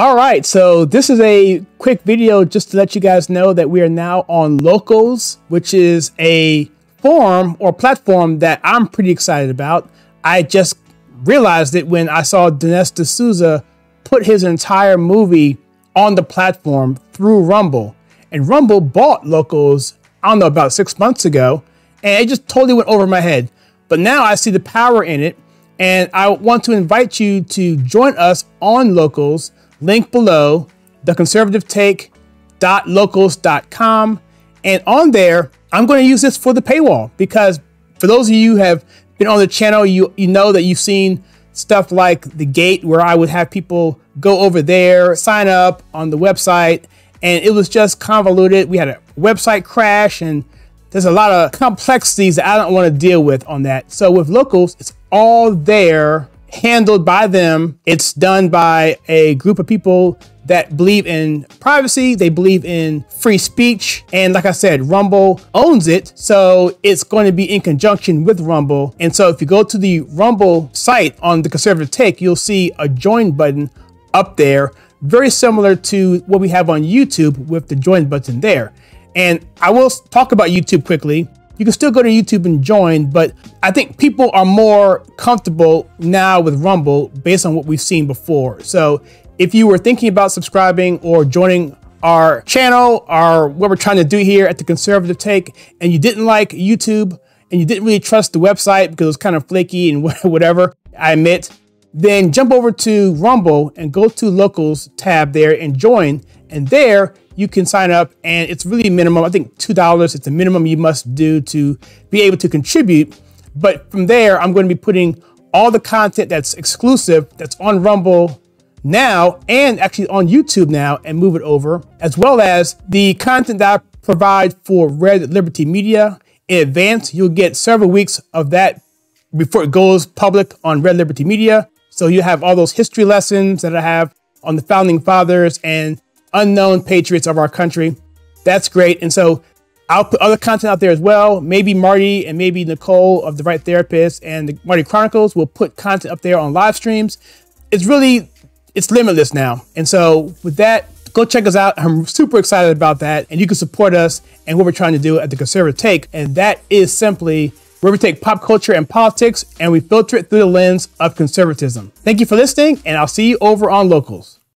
All right, so this is a quick video just to let you guys know that we are now on Locals, which is a forum or platform that I'm pretty excited about. I just realized it when I saw Dinesh D'Souza put his entire movie on the platform through Rumble. And Rumble bought Locals, I don't know, about six months ago, and it just totally went over my head. But now I see the power in it, and I want to invite you to join us on Locals link below, theconservativetake.locals.com. And on there, I'm going to use this for the paywall because for those of you who have been on the channel, you, you know that you've seen stuff like the gate where I would have people go over there, sign up on the website, and it was just convoluted. We had a website crash and there's a lot of complexities that I don't want to deal with on that. So with locals, it's all there handled by them. It's done by a group of people that believe in privacy, they believe in free speech, and like I said, Rumble owns it, so it's going to be in conjunction with Rumble. And so if you go to the Rumble site on the Conservative Take, you'll see a join button up there, very similar to what we have on YouTube with the join button there. And I will talk about YouTube quickly. You can still go to YouTube and join, but I think people are more comfortable now with Rumble based on what we've seen before. So if you were thinking about subscribing or joining our channel or what we're trying to do here at the Conservative Take, and you didn't like YouTube and you didn't really trust the website because it was kind of flaky and whatever, I admit, then jump over to Rumble and go to Locals tab there and join. And there you can sign up and it's really minimum. I think $2. It's the minimum you must do to be able to contribute. But from there, I'm going to be putting all the content that's exclusive, that's on Rumble now and actually on YouTube now and move it over, as well as the content that I provide for Red Liberty Media in advance. You'll get several weeks of that before it goes public on Red Liberty Media. So you have all those history lessons that I have on the founding fathers and unknown patriots of our country. That's great. And so I'll put other content out there as well. Maybe Marty and maybe Nicole of the Right Therapist and the Marty Chronicles will put content up there on live streams. It's really, it's limitless now. And so with that, go check us out. I'm super excited about that. And you can support us and what we're trying to do at the Conservative Take. And that is simply where we take pop culture and politics and we filter it through the lens of conservatism. Thank you for listening, and I'll see you over on Locals.